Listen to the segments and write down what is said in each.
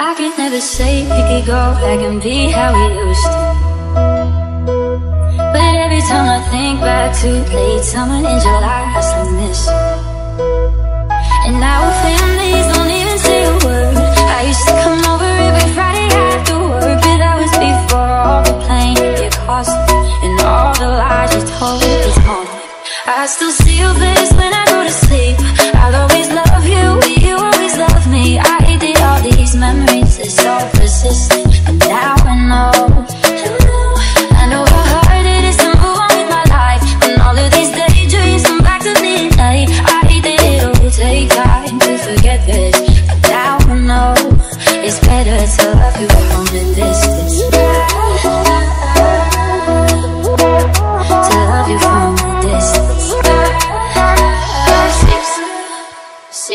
I could never say we could go back and be how we used to. But every time I think back to late summer in July I still miss you. And now our families don't even say a word. I used to come over every Friday after work But that was before all the you caused me And all the lies you told haunted. I still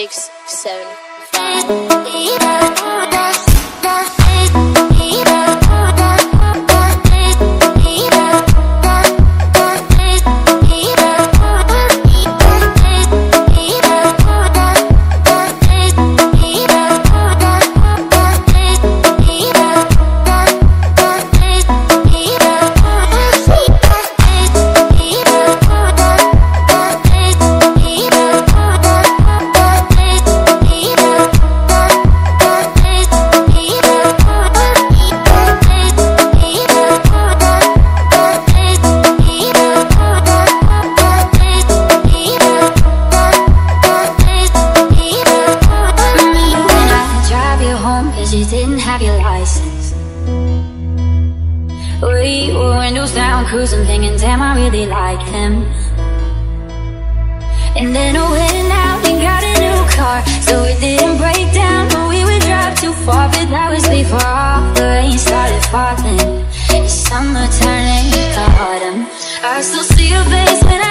Six, seven, five We were windows down, cruising, thinking, damn, I really like him. And then oh, I went out and got a new car. So it didn't break down, but we would drive too far. But that was before all the rain started falling. It's Summer turning to autumn. I still see your face when